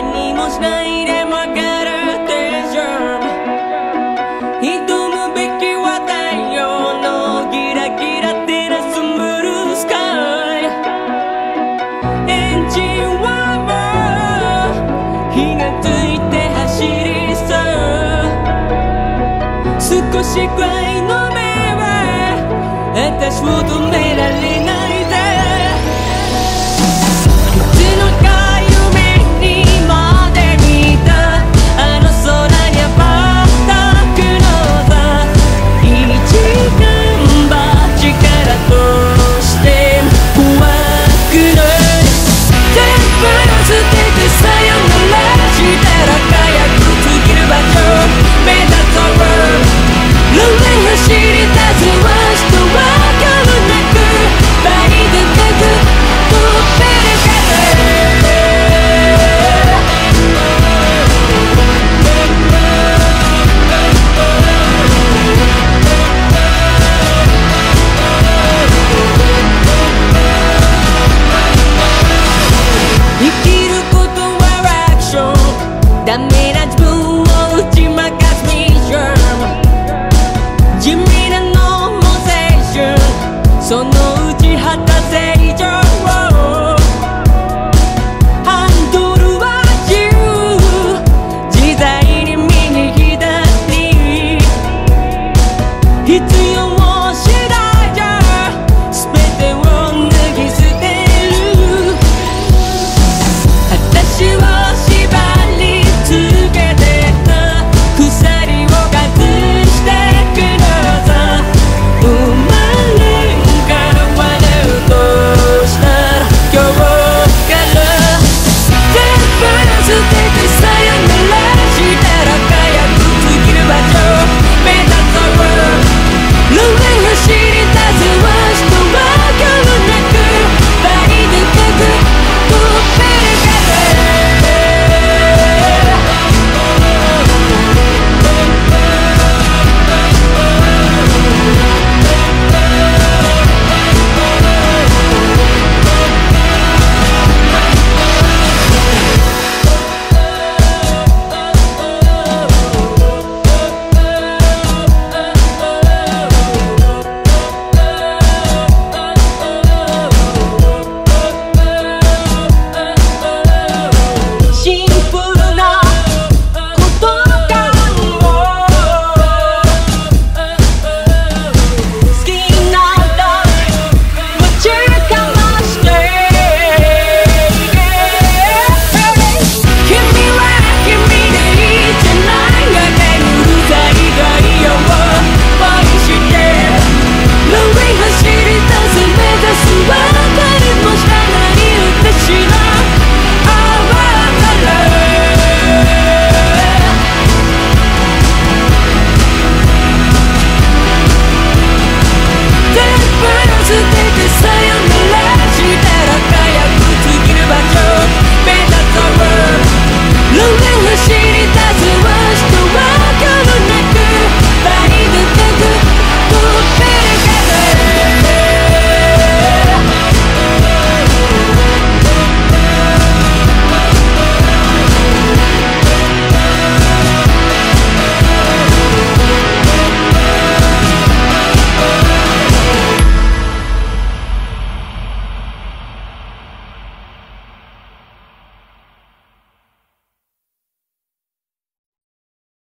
何もしないでもわかるでしょ挑むべきは太陽のギラギラ照らすブルースカイ。エンジンはもう火がついて走りそう少しくらいの目は私を止められない。